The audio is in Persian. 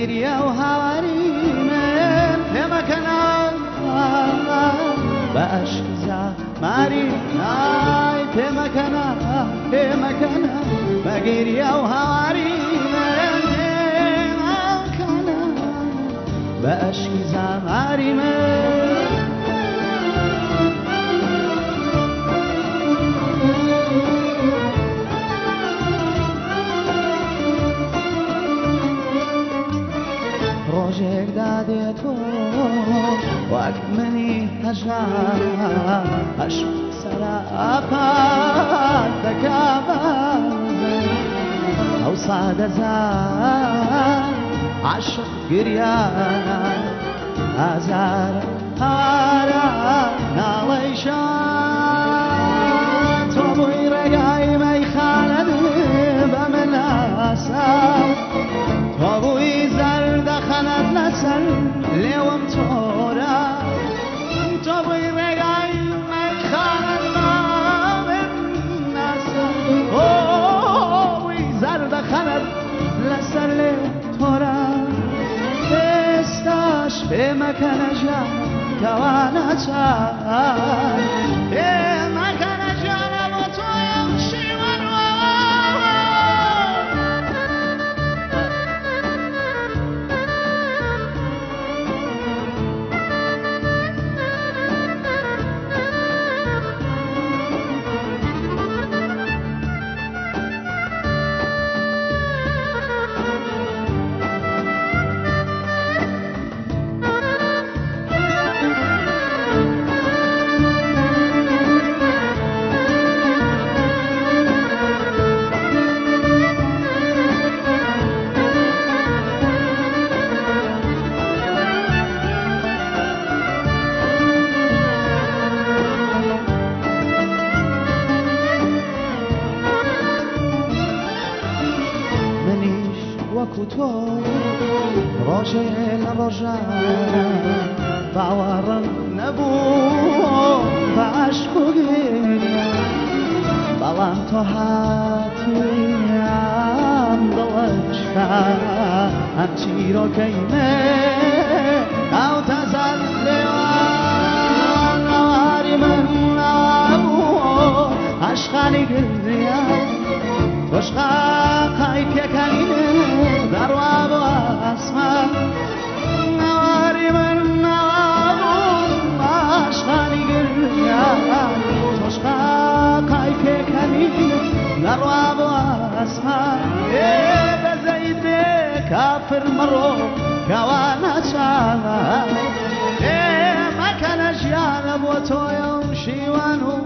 بغيريا وهواري من تمكنا بأشك زماري ناي تمكنا تمكنا بغيريا وهواري من تمكنا بأشك زماري من وجهك داديته وأكمني هجران أشق سرابات ذكابان أو صعد زان عشق قريان أزار هاران ناويشان زەردەخەنەت لەسەر لێوم تۆرە تۆ بووی ڕێگای مەیخانەت بە من ئاسا ئۆ بووی زەردەخەنەت لەسەر لێ تۆرە ئێستاش پێمەکەنە ژیان کەوانە چار ڕۆژێ لە ڕۆژان باوەڕم نەبوو باشک و گریا بەڵام تۆ هاتیان دڵشکا هەم چیرۆکەی مێ ئەو تەزار لێوان ئەواری من نابوو عشقانی تۆشقا قای پێکەنینێ دەڕوا كافر مرو كوانا شالا. إيه، ما كان جيالا بوتو يوم شيوانو.